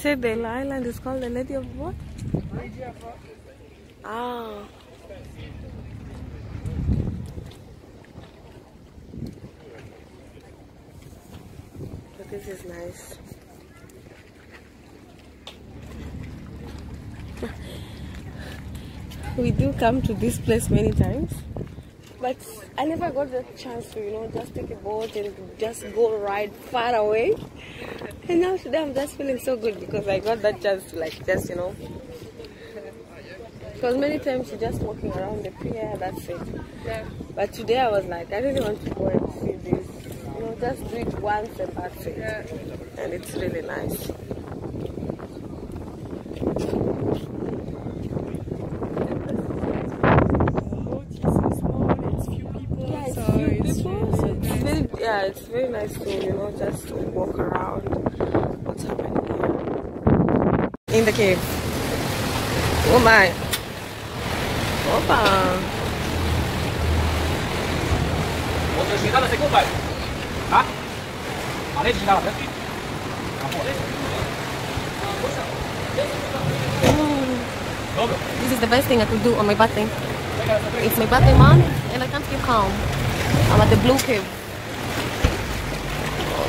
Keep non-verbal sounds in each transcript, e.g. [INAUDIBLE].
Said the island is called the Lady of what? Ah. But this is nice. [LAUGHS] we do come to this place many times but I never got the chance to, you know, just take a boat and just go ride far away. And now today I'm just feeling so good because I got that chance to like just, you know. Because many times you're just walking around the pier, that's it. But today I was like, I really want to go and see this. You know, just do it once and that's it. And it's really nice. Boat is so small, it's few people, Yeah, it's so few it's people. so It's nice. very, yeah it's very nice to you know just walk around what's happening here in the cave oh my Opa. Outra This is the best thing I could do on my birthday. It's my birthday month and I can't keep calm. I'm at the blue cave.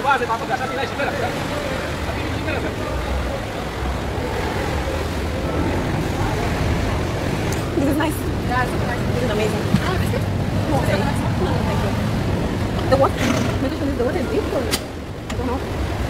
وبعد This is nice. Yeah, it's nice. This is amazing. Ah. The what? [LAUGHS] The what is deep? I don't know.